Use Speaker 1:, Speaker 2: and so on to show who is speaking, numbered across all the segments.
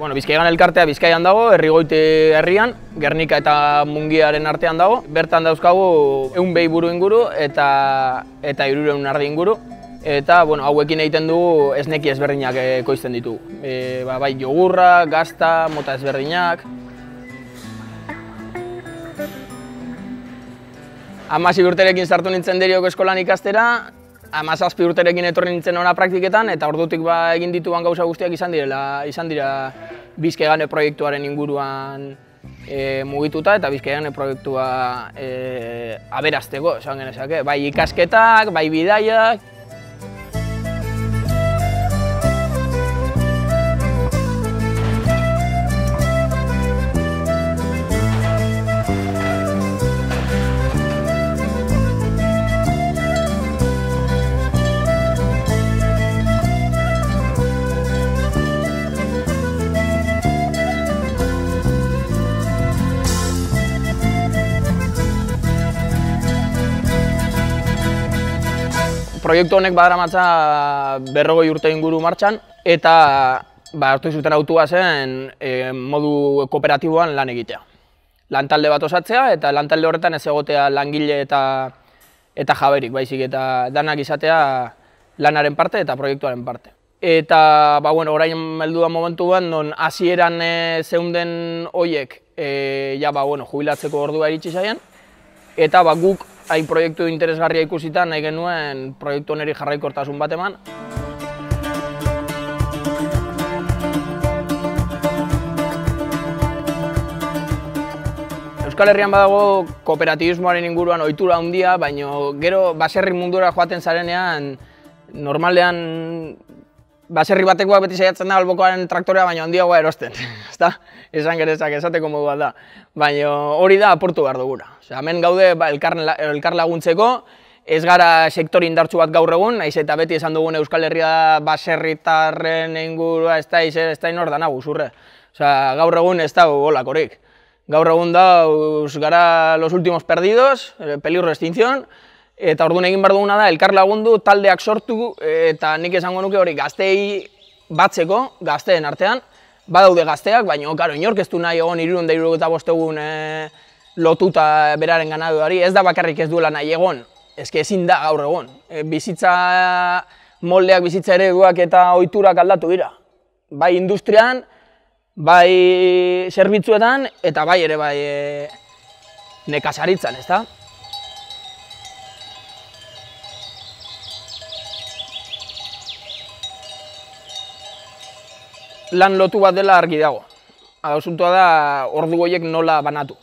Speaker 1: Bueno, Bizkaigan elkartea Bizkaian dago, herrigoiti herrian, Gernika eta Mungiaren artean dago. Bertan dauzkagu eun behi buru inguru eta eta irureun ardi inguru. Eta bueno, hauekin egiten dugu esneki ezberdinak ekoizten ditugu. E, ba, bai jogurra, gazta, mota ezberdinak. Amasi urterekin sartu nintzen derioko eskolan ikastera, amazazpi urterekin etorri nintzen ona praktiketan, eta ordutik ba egin dituan gauza guztiak izan direla, izan dira Bizkaigane proiektuaren inguruan e, mugituta eta Bizkaigane proiektua e, aberazteko, esan genezake. Bai ikasketak, bai bidaiak, proiektu honek badaramatza berrogoi urte inguru martxan, eta ba, hartu zuten autua zen e, modu kooperatiboan lan egitea. Lantalde bat osatzea, eta lantalde horretan ez egotea langile eta eta jaberik, baizik eta danak izatea lanaren parte eta proiektuaren parte. Eta, ba, bueno, orain meldu da momentuan, non hasieran e, zeunden hoiek, e, ja, ba, bueno, jubilatzeko ordua iritsi zaien, eta ba, guk hain proiektu interesgarria ikusita nahi genuen proiektu oneri jarraikortasun bat eman. Euskal Herrian badago kooperatibismoaren inguruan ohitura handia, baina gero baserri mundura joaten zarenean normalean baserri batekoak beti saiatzen da albokoaren traktorea baina handiagoa erosten, ezta? Esan gerezak esateko modua da. Baina hori da aportu behar dugura. Osea, hemen gaude ba, elkar, elkar laguntzeko, ez gara sektori indartsu bat gaur egun, naiz eta beti esan dugun Euskal Herria baserritarren ingurua ez da ez da inor dana guzurre. Osea, gaur egun ez da holakorik. Gaur egun da, gara los últimos perdidos, eh, peligro extinción, Eta orduan egin behar duguna da, elkar lagundu, taldeak sortu, eta nik esango nuke hori gaztei batzeko, gazteen artean, badaude gazteak, baina karo, inork ez du nahi egon irurun da irurun eta bostegun e, lotuta beraren ganaduari, ez da bakarrik ez duela nahi egon, ezke ezin da gaur egon. E, bizitza moldeak, bizitza ereduak eta ohiturak aldatu dira. Bai industrian, bai zerbitzuetan, eta bai ere bai e, nekazaritzan, ez lan lotu bat dela argi dago. Asuntoa da ordu horiek nola banatu.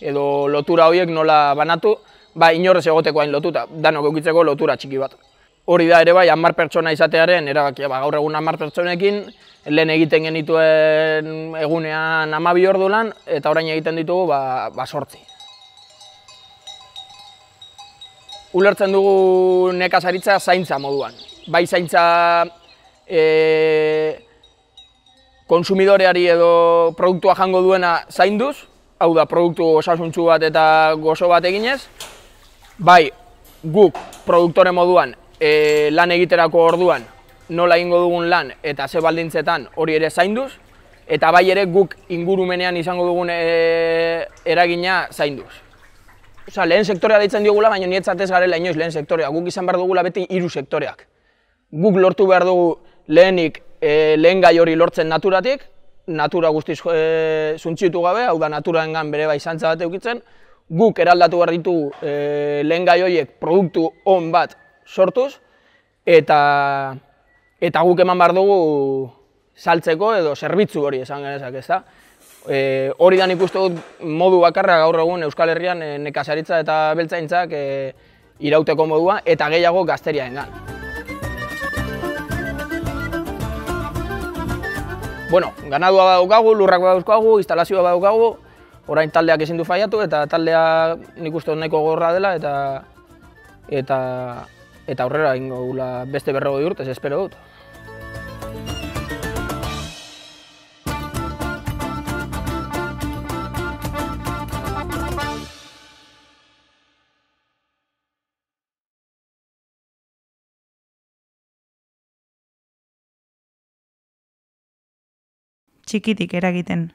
Speaker 1: Edo lotura horiek nola banatu, ba inorrez egoteko hain lotuta, danok eukitzeko lotura txiki bat. Hori da ere bai, hamar pertsona izatearen, erabakia, ba, gaur egun hamar pertsonekin, lehen egiten genituen egunean amabi ordu lan, eta orain egiten ditugu ba, ba sortzi. Ulertzen dugu nekazaritza zaintza moduan. Bai zaintza e, konsumidoreari edo produktua jango duena zainduz, hau da, produktu osasuntzu bat eta gozo bat eginez, bai, guk produktore moduan e, lan egiterako orduan nola ingo dugun lan eta ze baldintzetan hori ere zainduz, eta bai ere guk ingurumenean izango dugun e, eragina zainduz. Osa, lehen sektorea deitzen diogula, baina nietzatez garela inoiz lehen sektorea. Guk izan behar dugula beti hiru sektoreak. Guk lortu behar dugu lehenik e, lehen gai hori lortzen naturatik, natura guztiz e, zuntzitu gabe, hau da naturaengan bere bai zantza bat eukitzen, guk eraldatu behar ditugu e, lehen gai horiek produktu on bat sortuz, eta, eta guk eman behar dugu saltzeko edo zerbitzu hori esan genezak, ez da? E, hori da nik uste dut modu bakarra gaur egun Euskal Herrian e, nekazaritza eta beltzaintzak e, irauteko modua eta gehiago gazteriaengan. Bueno, ganadua badaukagu, lurrak badaukagu, instalazioa badaukagu, orain taldeak ezin du faiatu eta taldea nik uste nahiko gorra dela eta eta eta aurrera ingo beste berrogoi urtez, espero dut.
Speaker 2: Txikitik eragiten.